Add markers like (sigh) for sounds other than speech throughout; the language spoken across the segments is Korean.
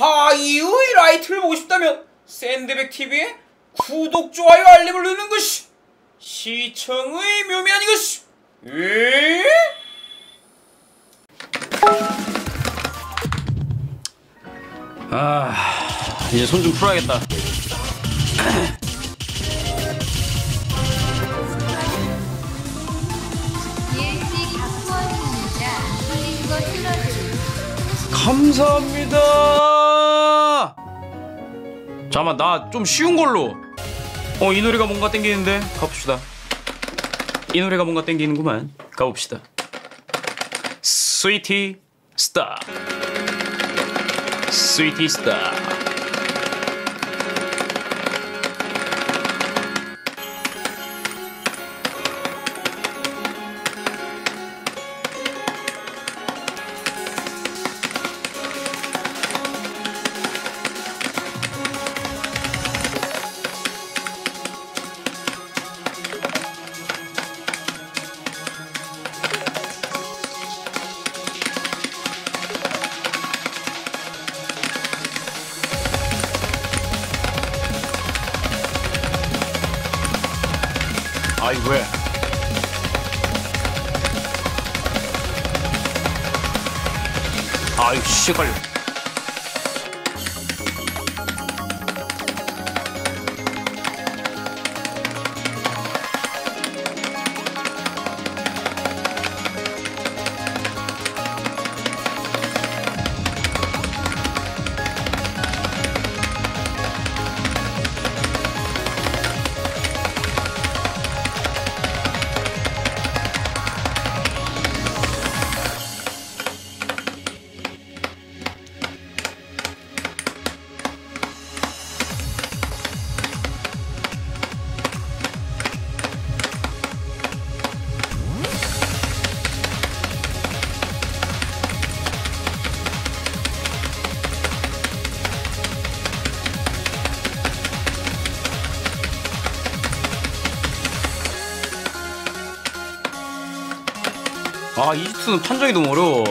하이의 라이트를 보고 싶다면 샌드백 TV에 구독, 좋아요, 알림을 누르는 것이 시청의 묘미 아니것이 에? 아 이제 손 좀 풀어야겠다 감사합니다. 잠깐만 나 좀 쉬운 걸로. 어 이 노래가 뭔가 땡기는데? 가봅시다. 이 노래가 뭔가 땡기는구만. 가봅시다. Sweetie Star. Sweetie Star 아이 왜? 아이 씨걸 아 이집트는 판정이 너무 어려워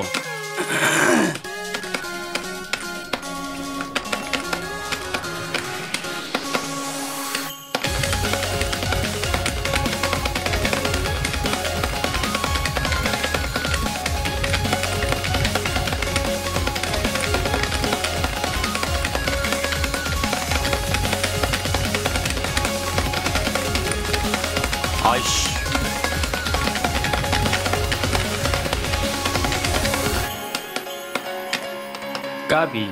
까비 (clears throat)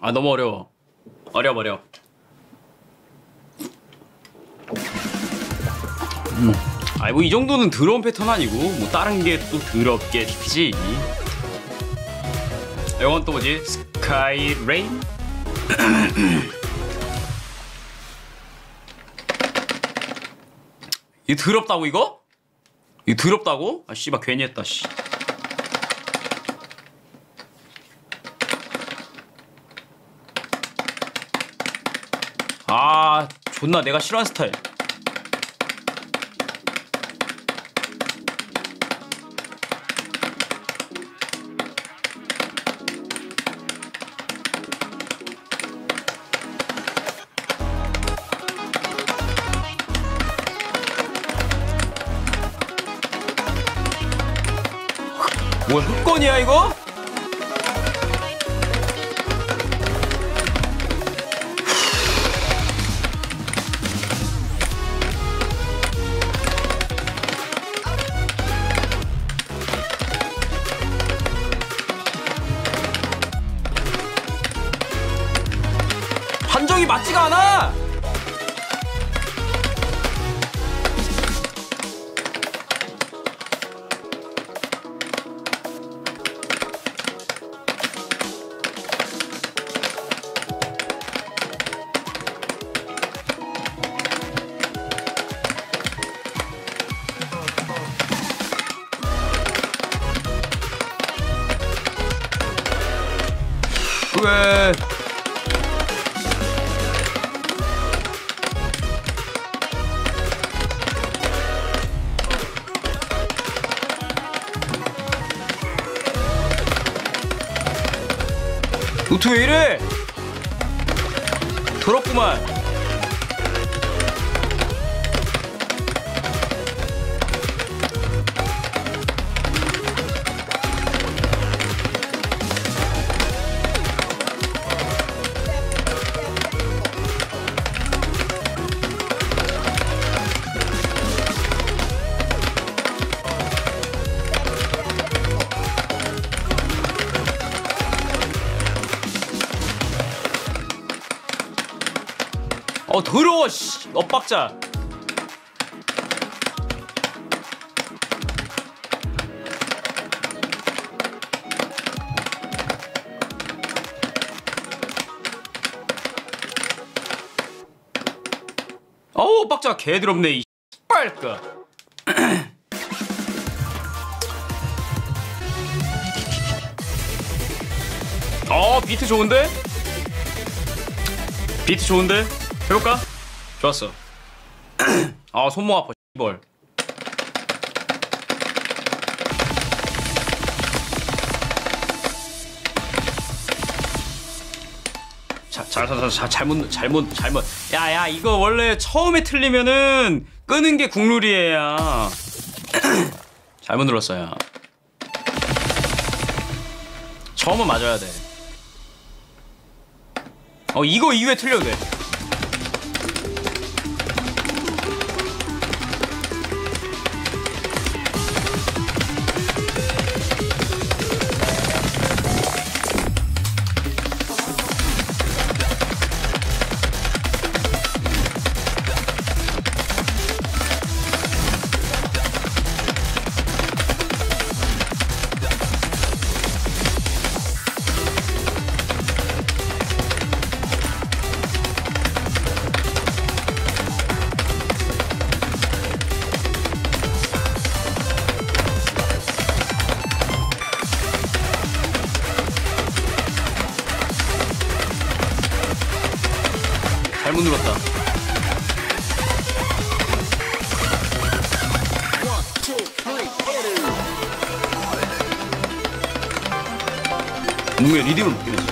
아 너무 어려워. 어려워 어려워. 음. 아이 뭐 이 정도는 더러운 패턴 아니고 뭐 다른 게 또 더럽겠지. 이건 또 뭐지? Sky Rain 이 더럽다고 이거? 이 더럽다고? 아 씨발 괜히 했다 씨. 아 존나 내가 싫어하는 스타일. 흑건이야 이거? 왜? 노트 왜 이래? 더럽구만. 어 더러워 씨 엇박자 어우 엇박자 개드럽네 이 빨까 (clears throat) 어 비트 좋은데? 비트 좋은데? 해볼까? 좋았어. 아 손목 아파. 이벌. 잘못, 잘못, 잘못. 야, 야, 이거 원래 처음에 틀리면은 끄는 게 국룰이에요. 잘못 눌렀어요. 처음은 맞아야 돼. 어, 이거 이후에 틀려도 돼. 잘못 눌렀다. 뭔가 리듬을 못 깨냈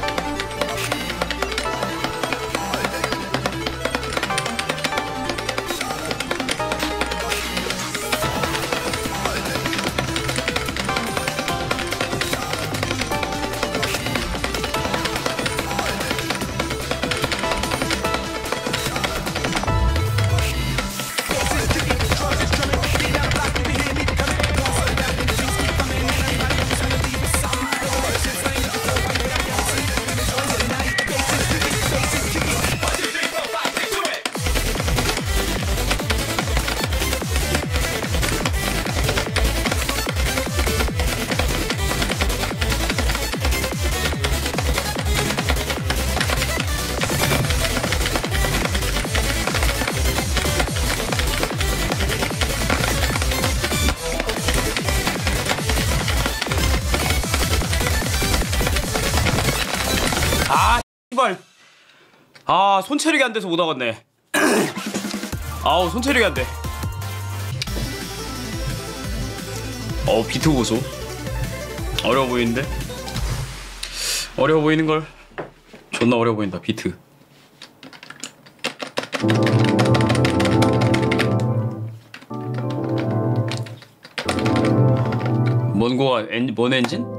아, 손체력이 안 돼서 못 나갔네. (clears throat) 아우, 손체력이 안 돼. 어, 비트 보소. 어려워 보이는데? 어려워 보이는 걸. 존나 어려워 보인다, 비트. 뭔 거가 엔, 뭔 엔진?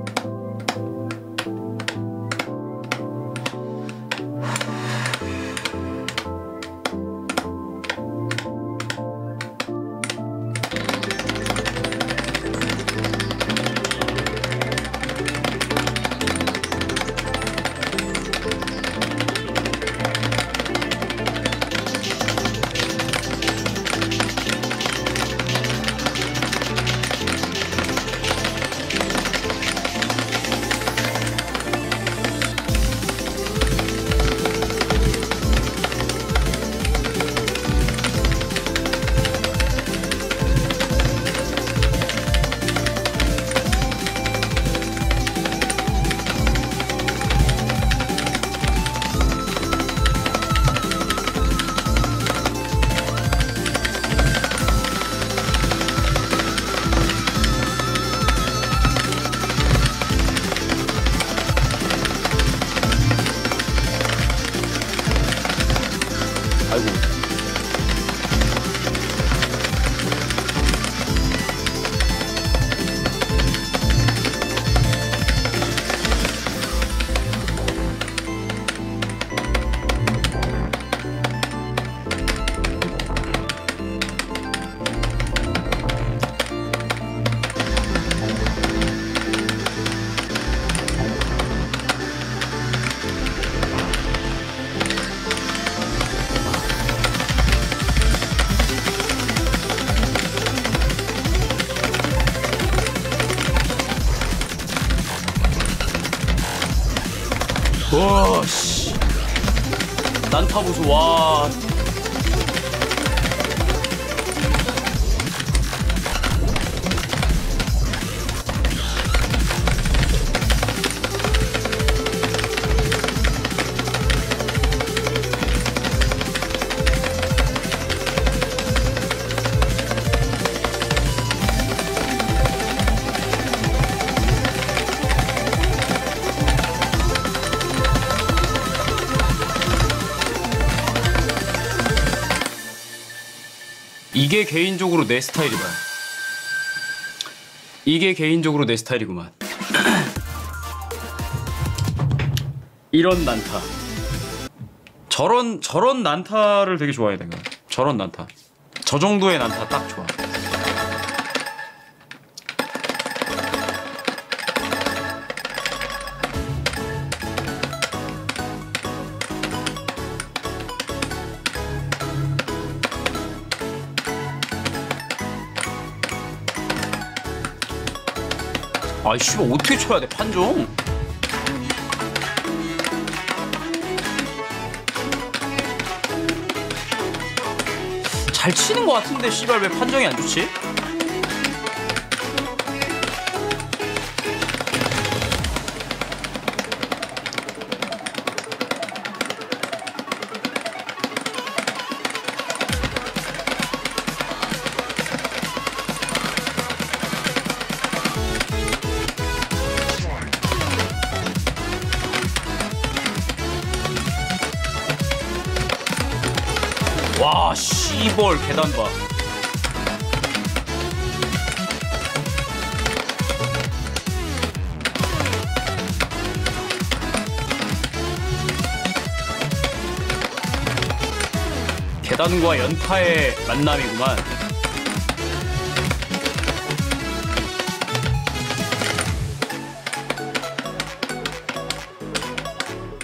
타 보소, 와. 이게 개인적으로 내 스타일이다. 이게 개인적으로 내 스타일이구만. 이런 난타. 저런 저런 난타를 되게 좋아해 내가. 저런 난타. 저 정도의 난타 딱 좋아. 아이 씨발 어떻게 쳐야 돼 판정? 잘 치는 것 같은데 씨발 왜 판정이 안 좋지? 와 씨벌 계단 봐. 계단과 연타의 만남이구만.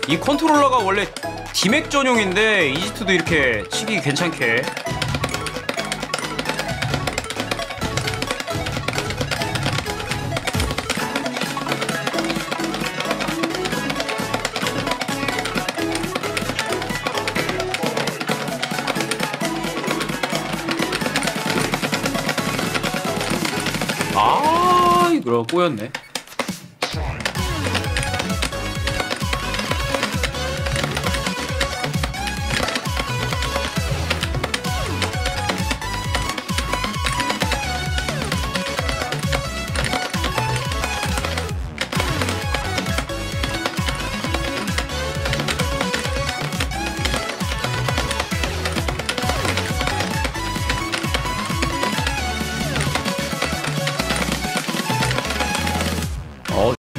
이 컨트롤러가 원래 디맥 전용인데 이지트도 이렇게 치기 괜찮게 아 이거 꼬였네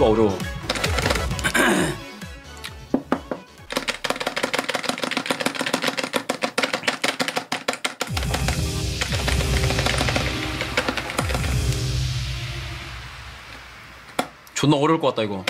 어려워. (clears throat) 존나 어려울 것 같다 이거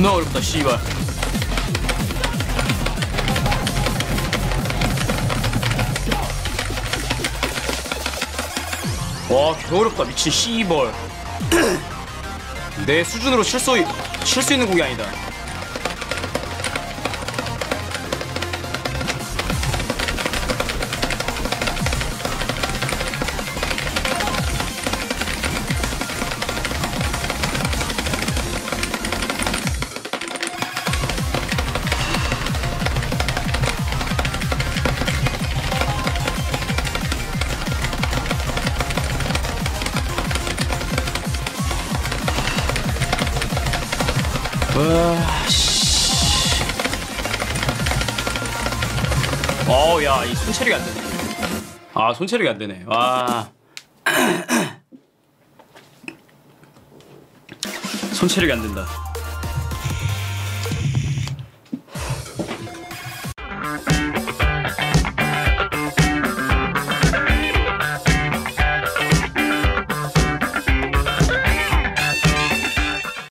존나 어렵다 씨발 와 개어렵다 미친 씨벌 내 수준으로 칠수 칠수 있는 곡이 아니다 와, 씨. 어, 야, 이 손체리가 안 되네. 아, 손체리가 안 되네. 와. (clears throat) 손체리가 안 된다.